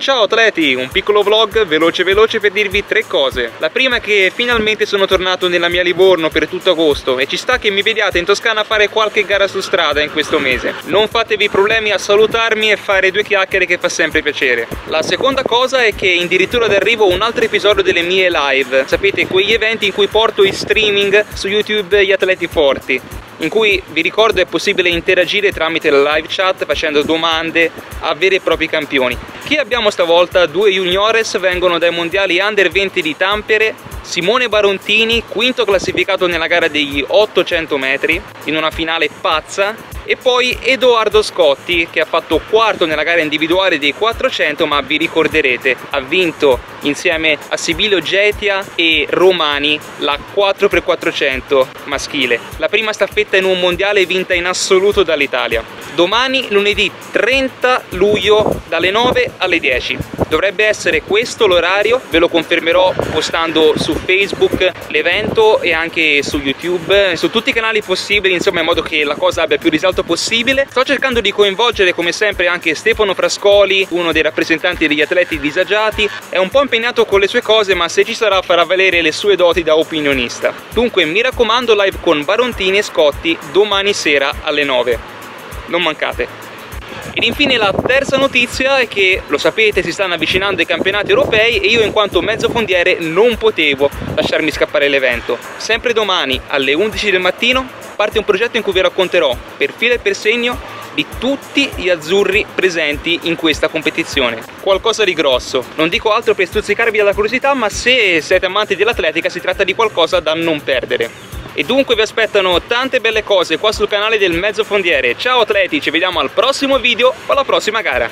Ciao atleti, un piccolo vlog veloce veloce per dirvi tre cose. La prima è che finalmente sono tornato nella mia Livorno per tutto agosto e ci sta che mi vediate in Toscana a fare qualche gara su strada in questo mese. Non fatevi problemi a salutarmi e fare due chiacchiere che fa sempre piacere. La seconda cosa è che addirittura d'arrivo un altro episodio delle mie live. Sapete, quegli eventi in cui porto in streaming su YouTube gli atleti forti in cui vi ricordo è possibile interagire tramite la live chat facendo domande a veri e propri campioni. Chi abbiamo stavolta? Due juniores vengono dai mondiali under 20 di Tampere, Simone Barontini, quinto classificato nella gara degli 800 metri, in una finale pazza, e poi Edoardo Scotti che ha fatto quarto nella gara individuale dei 400 ma vi ricorderete ha vinto insieme a Sibilio Getia e Romani la 4x400 maschile. La prima staffetta in un mondiale vinta in assoluto dall'Italia. Domani lunedì 30 luglio dalle 9 alle 10 dovrebbe essere questo l'orario ve lo confermerò postando su Facebook l'evento e anche su YouTube su tutti i canali possibili insomma in modo che la cosa abbia più risalto possibile. Sto cercando di coinvolgere come sempre anche Stefano Frascoli, uno dei rappresentanti degli atleti disagiati. È un po' impegnato con le sue cose ma se ci sarà farà valere le sue doti da opinionista. Dunque mi raccomando live con Barontini e Scotti domani sera alle 9. Non mancate. Ed infine la terza notizia è che, lo sapete, si stanno avvicinando i campionati europei e io in quanto mezzo fondiere non potevo lasciarmi scappare l'evento. Sempre domani alle 11 del mattino parte un progetto in cui vi racconterò per filo e per segno di tutti gli azzurri presenti in questa competizione. Qualcosa di grosso. Non dico altro per stuzzicarvi alla curiosità, ma se siete amanti dell'atletica si tratta di qualcosa da non perdere. E dunque vi aspettano tante belle cose qua sul canale del Mezzo Fondiere. Ciao atleti, ci vediamo al prossimo video con la prossima gara.